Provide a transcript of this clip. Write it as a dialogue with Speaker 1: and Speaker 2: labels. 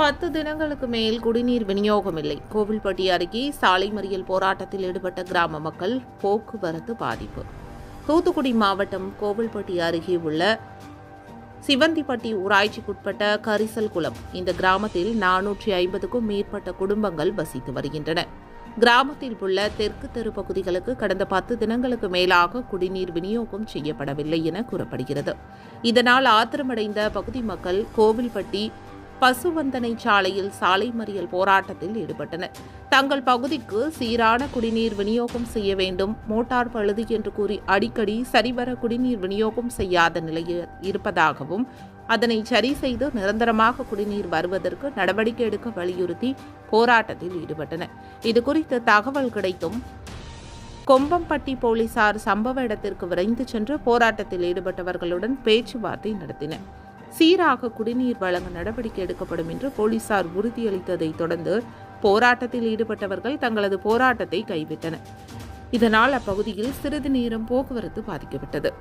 Speaker 1: பத்து தினங்களுக்கு மேல் குடிநீர் விநியோகம் இல்லை கோவில்பட்டி அருகே சாலை மறியல் போராட்டத்தில் ஈடுபட்ட கிராம மக்கள் போக்குவரத்து பாதிப்பு. தூத்துக்குடி மாவட்டம் கோவில்பட்டி அருகே உள்ள சிவந்திப்பட்டி ஊராட்சிக்குட்பட்ட கரிசல் குளம். இந்த கிராமத்தில் நானூற்றி ஐம்பதுக்கும் மேற்பட்ட குடும்பங்கள் வசித்து வருகின்றன. கிராமத்தில் உள்ள தெற்கு தெரு பகுதிகளுக்கு கடந்த பத்து தினங்களுக்கு மேலாக குடிநீர் விநியோகம் செய்யப்படவில்லை என கூறப்படுகிறது. இதனால் ஆத்திரமடைந்த பகுதி மக்கள் கோவில்பட்டி பசுவந்தனை சாலையில் சாலை மறியல் போராட்டத்தில் ஈடுபட்டனர். தங்கள் பகுதிக்கு சீரான குடிநீர் விநியோகம் செய்ய வேண்டும் மோட்டார் பழுது என்று கூறி அடிக்கடி சரிவர குடிநீர் விநியோகம் செய்யாத நிலையில் இருப்பதாகவும் அதனை சரி செய்து நிரந்தரமாக குடிநீர் வருவதற்கு நடவடிக்கை எடுக்க வலியுறுத்தி போராட்டத்தில் ஈடுபட்டனர். இதுகுறித்து தகவல் கிடைத்தும் கொம்பம்பட்டி போலீசார் சம்பவ இடத்திற்கு விரைந்து சென்று போராட்டத்தில் ஈடுபட்டவர்களுடன் பேச்சுவார்த்தை நடத்தினர். சீராக குடிநீர் வழங்க நடவடிக்கை எடுக்கப்படும் என்று போலீசார் உறுதியளித்ததைத் தொடர்ந்து போராட்டத்தில் ஈடுபட்டவர்கள் தங்களது போராட்டத்தை கைவிட்டனர். இதனால் அப்பகுதியில் சிறிது நேரம் போக்குவரத்து பாதிக்கப்பட்டது.